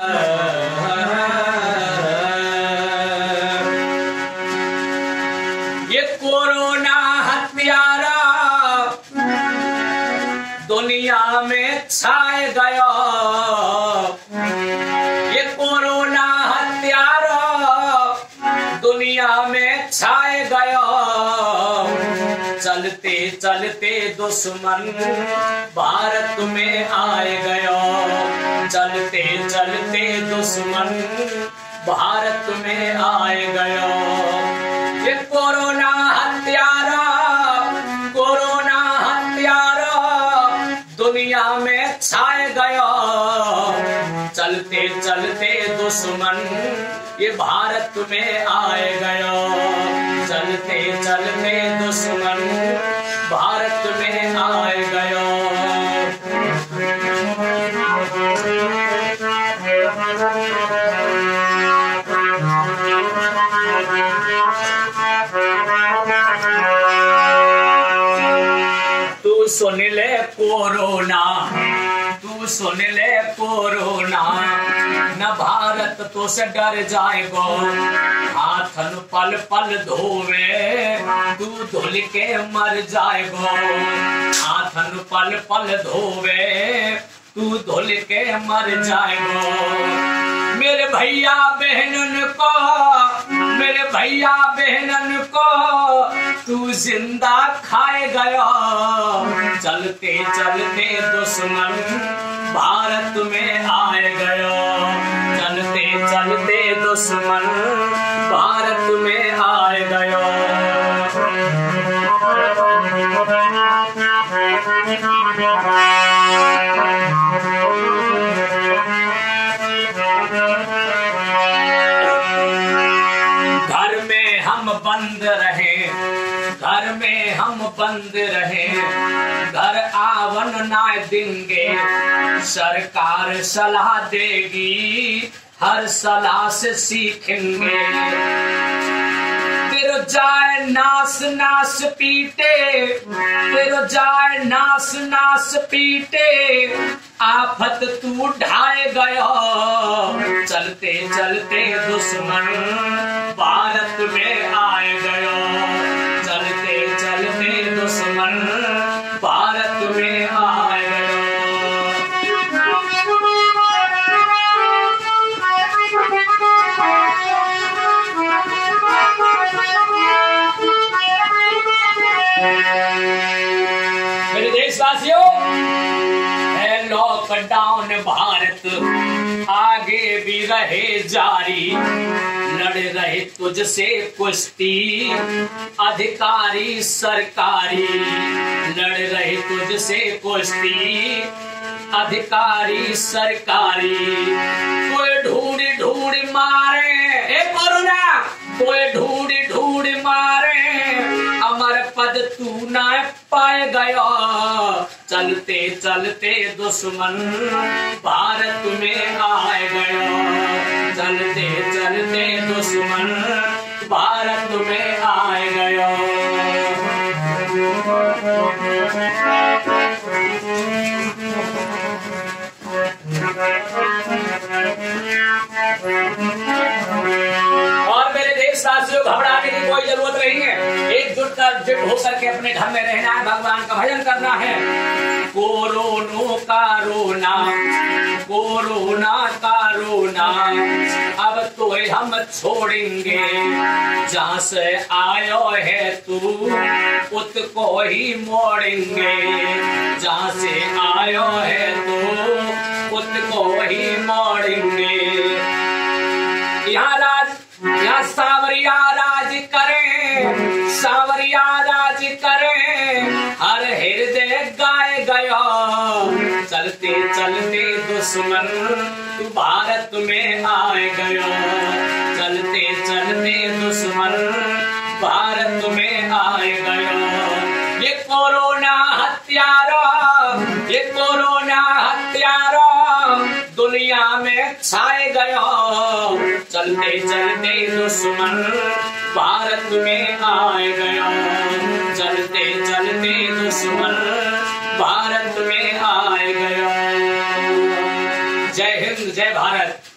ये कोरोना हत्यारा दुनिया में छाए गया। ये कोरोना हत्यारा दुनिया में छाए गया। चलते चलते दुश्मन भारत में आए गया। चलते चलते दुश्मन भारत में आए गया ये कोरोना हत्यारा कोरोना हत्यारा दुनिया में छाए गया। चलते चलते दुश्मन ये भारत में आए गया। चलते चलते दुश्मन भारत में आए गया। तू सुन ले कोरोना, तू सुन ले कोरोना। न भारत तो से डर जाएगो, हाथन पल पल धोवे, तू धुल के मर जाएगो। हाथन पल पल धोवे, तू धुल के मर जाएगो। मेरे भैया बहनन को मेरे भैया बहनन को तू ज़िंदा खाए गया चलते चलते दुश्मन भारत में आए गया चलते चलते दुश्मन भारत में आए गया घर बंद रहे। घर में हम बंद रहे। घर आवन ना देंगे। सरकार सलाह देगी। हर सलाह से सीखेंगे। फिर जाए नास नास पीटे। फिर जाए नास नास पीटे। आफत तू ढाए गया। चलते चलते दुश्मन, भारत में मेरे देशवासियों लॉकडाउन भारत आगे भी रहे जारी। लड़ रहे तुझसे कुश्ती अधिकारी सरकारी। लड़ रहे तुझसे कुश्ती अधिकारी, सरकारी, कोई ढूंढ ढूंढ मारे। ए कोरोना कोई ढूंढ ढूंढ मारे। अमर पद तू न पाए गया। चलते चलते दुश्मन भारत में आए गया। चलते चलते दुश्मन भारत में आए गया। देशवासियों घबराने की कोई ज़रूरत नहीं है। एकजुट जुट होकर के अपने घर में रहना है, भगवान का भजन करना है। कोरोनो का रोना कोरोना का रोना तो हम छोड़ेंगे। जहाँ से आयो है तू उत को ही मोड़ेंगे। जहाँ से आयो है तू उत को ही मोड़ेंगे। यहाँ राज, यहाँ सावरिया राज करें, सावरिया राज करें। हर हृदय गाय गया चलते चलते दुश्मन तू भारत में आए गयो। चलते चलते दुश्मन, भारत में आए गयो। ये कोरोना हत्यारा, ये कोरोना हत्यारा दुनिया में छाए गयो। चलते चलते दुश्मन, भारत में आए गयो। चलते चलते दुश्मन, भारत में भारत।